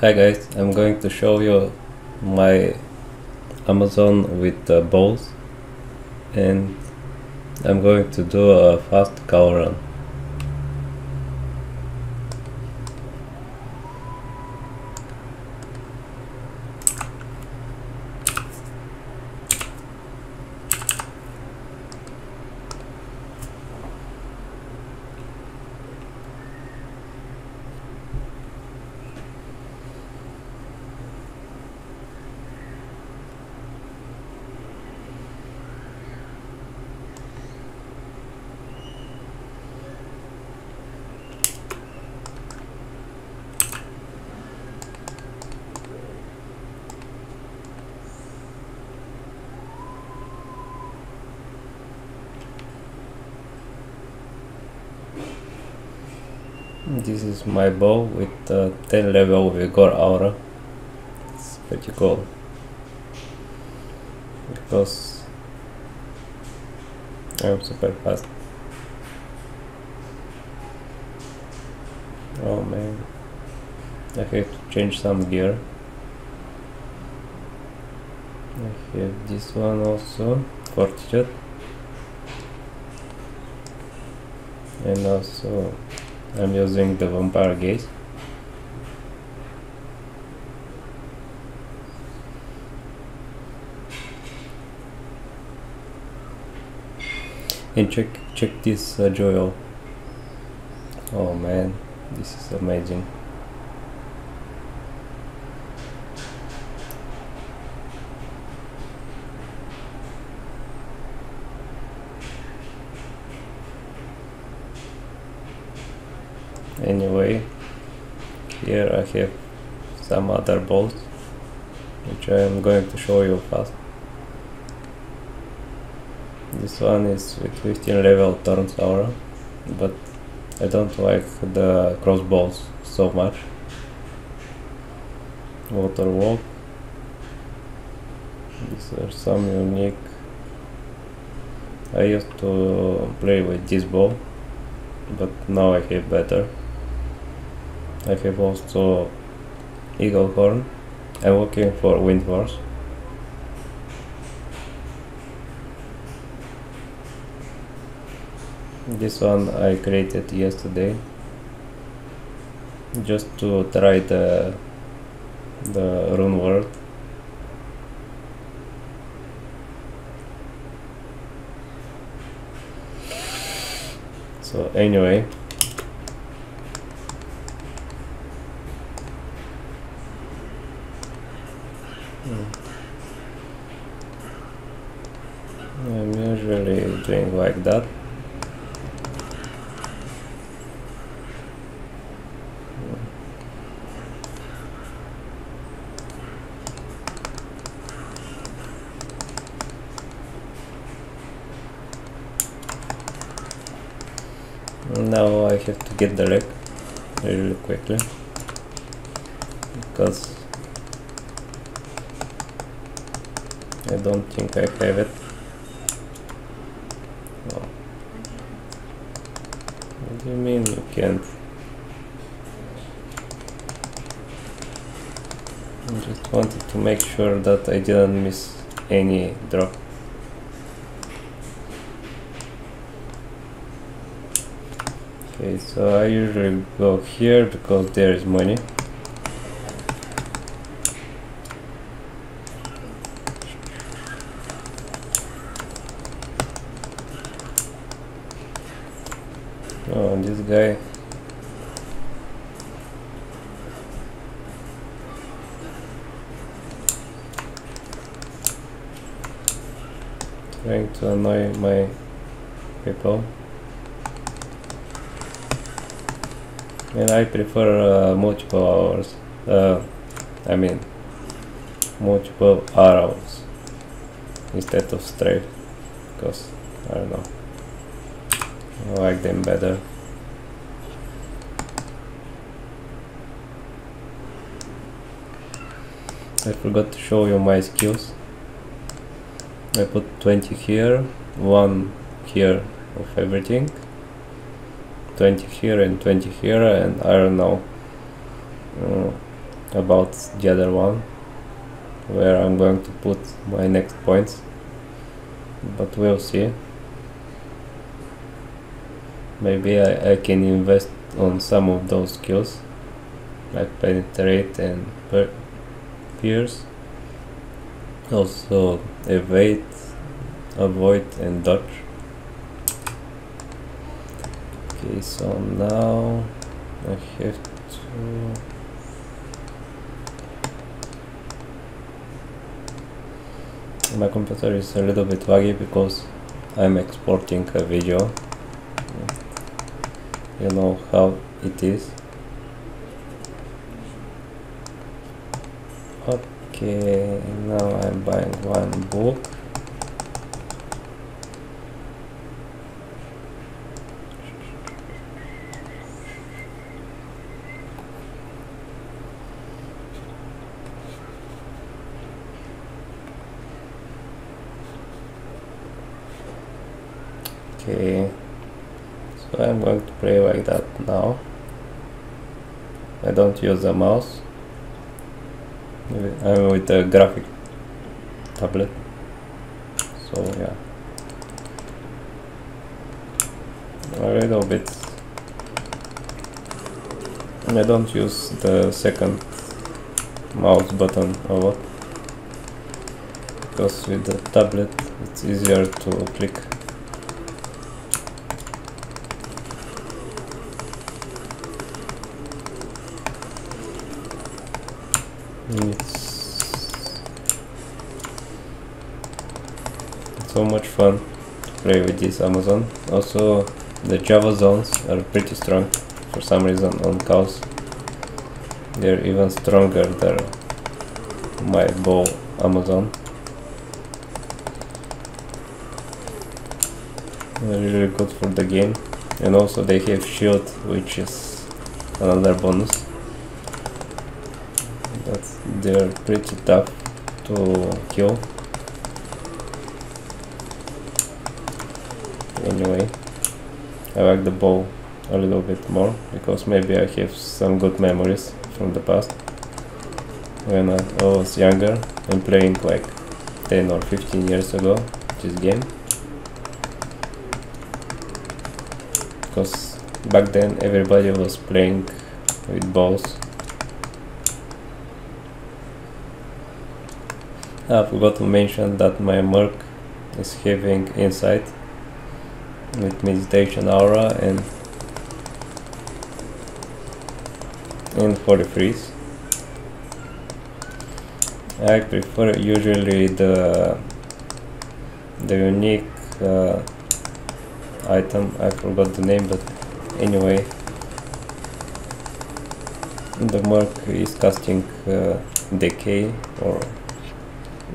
Hi guys, I'm going to show you my Amazon with the balls and I'm going to do a fast cow run. This is my bow with uh, 10 level vigor aura. It's pretty cool because I'm super fast. Oh man, I have to change some gear. I have this one also, fortitude, and also I'm using the vampire gaze. And check check this uh, Joel. Oh man, this is amazing. Anyway. Here I have some other bolts which I am going to show you fast. This one is with 15 level thorns aura but I don't like the crossbows so much. Waterwalk these are some unique. I used to play with this bow but now I have better I have also Eaglehorn. I'm looking for Windforce. This one I created yesterday just to try the the runeword. So anyway, I'm doing like that. Now I have to get the leg really quickly because I don't think I have it. Oh. What do you mean you can't? I just wanted to make sure that I didn't miss any drop. Okay, so I usually go here because there is money. Guy. Trying to annoy my people. And I prefer uh, multiple hours. Uh, I mean, multiple arrows instead of straight. Because, I don't know. I like them better. I forgot to show you my skills. I put 20 here, 1 here of everything, 20 here and 20 here and I don't know. Uh, about the other one where I'm going to put my next points but we'll see maybe I, I can invest on some of those skills like penetrate and pierce also evade avoid and dodge. Okay so now I have to my computer is a little bit laggy because I'm exporting a video. You know how it is okay now I'm buying one book. Okay so I'm going to play like that now. I don't use the mouse I'm with the graphic tablet. So yeah. A little bit. I don't use the second mouse button a lot. Because with the tablet it's easier to click It's, it's so much play with this Amazon. Also, the Javazons are pretty strong for some reason on cows. They're even stronger than my bow Amazon. They're really good for the game. And also they have shield, which is another bonus but they're pretty tough to kill anyway. I like the bow a little bit more because maybe I have some good memories from the past when I was younger and playing like 10 or 15 years ago this game. Because back then everybody was playing with bows I ah, forgot to mention that my Merc is having insight with meditation aura and in holy freeze. I prefer usually the the unique uh, item. I forgot the name, but anyway, the Merc is casting uh, decay or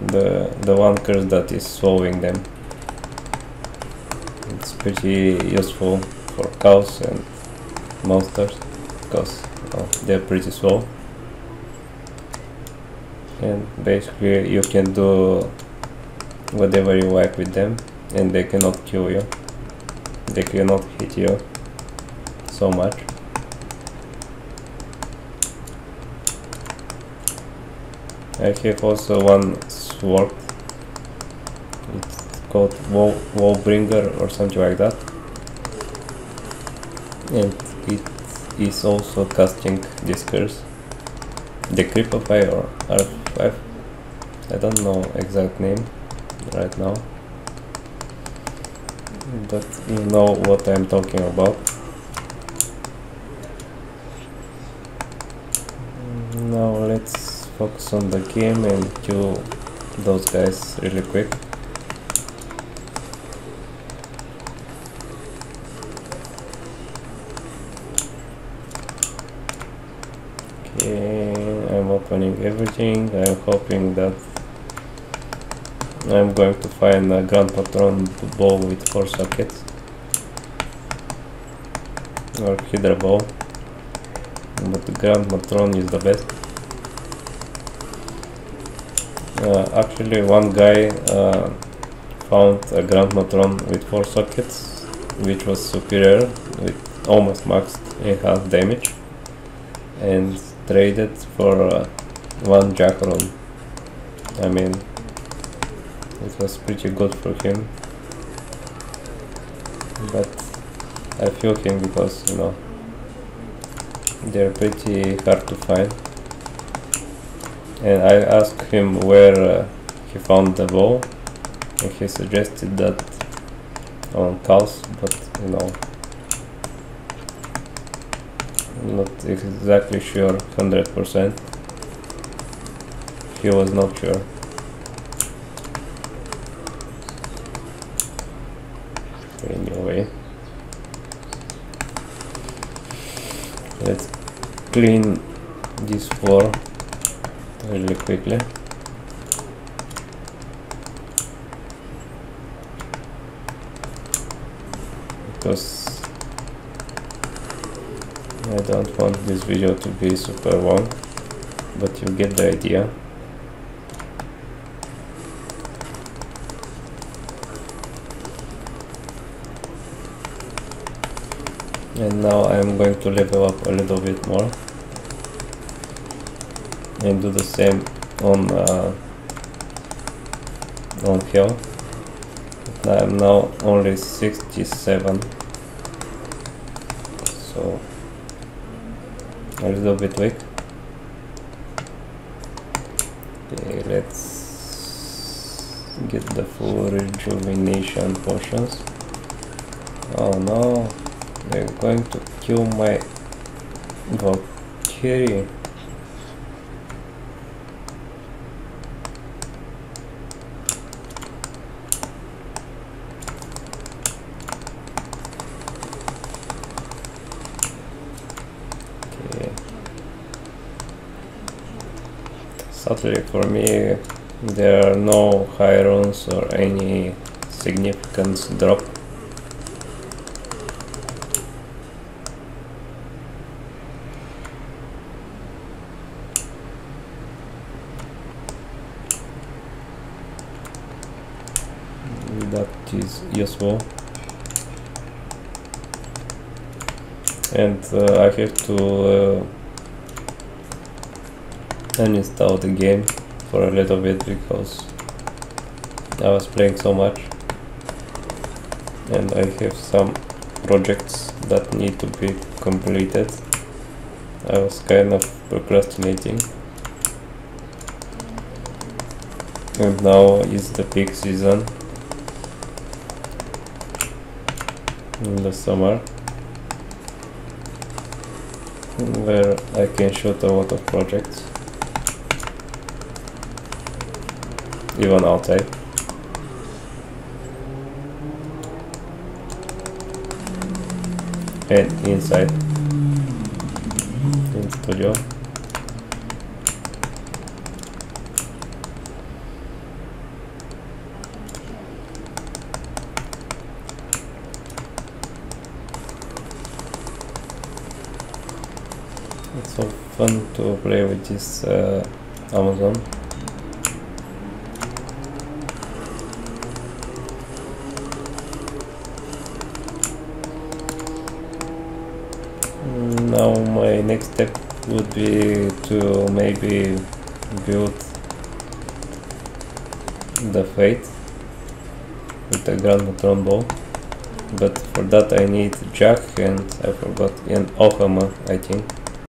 the the one curse that is solving them. Pretty useful for cows and monsters because well, they're pretty slow. And basically you can do whatever you like with them and they cannot kill you. They cannot hit you so much. I have also one sword. Called Wall, Wallbringer or something like that. And it is also casting this curse. Decrepify or R5. I don't know exact name right now. But you know what I'm talking about. Now let's focus on the game and kill those guys really quick. I'm going to find a Grand Matron bow with 4 sockets. Or Hydra bow but the Grand Matron is the best. Uh, actually one guy uh, found a Grand Matron with 4 sockets which was superior with almost maxed enhanced damage and traded for uh, one Jah rune. I mean, it was pretty good for him. But I feel him because, you know, they're pretty hard to find. And I asked him where uh, he found the ball and he suggested that on Pulse, but you know, not exactly sure 100%. He was not sure. Anyway, let's clean this floor really quickly. Because I don't want this video to be super long, but you get the idea. And now I'm going to level up a little bit more. And do the same on uh, on Hell. I'm now only 67 so a little bit weak. Okay let's get the full rejuvenation potions. Oh no they're going to kill my Valkyrie Sadly for me there are no high runes or any significant drop. Is useful. And uh, I have to uh, uninstall the game for a little bit because I was playing so much and I have some projects that need to be completed. I was kind of procrastinating and now is the peak season in the summer where I can shoot a lot of projects even outside. And inside in studio. It's so fun to play with this uh, Amazon. now my next step would be to maybe build the Faith with a Grand Matron Bow but for that I need Jack and I forgot an Ohama I think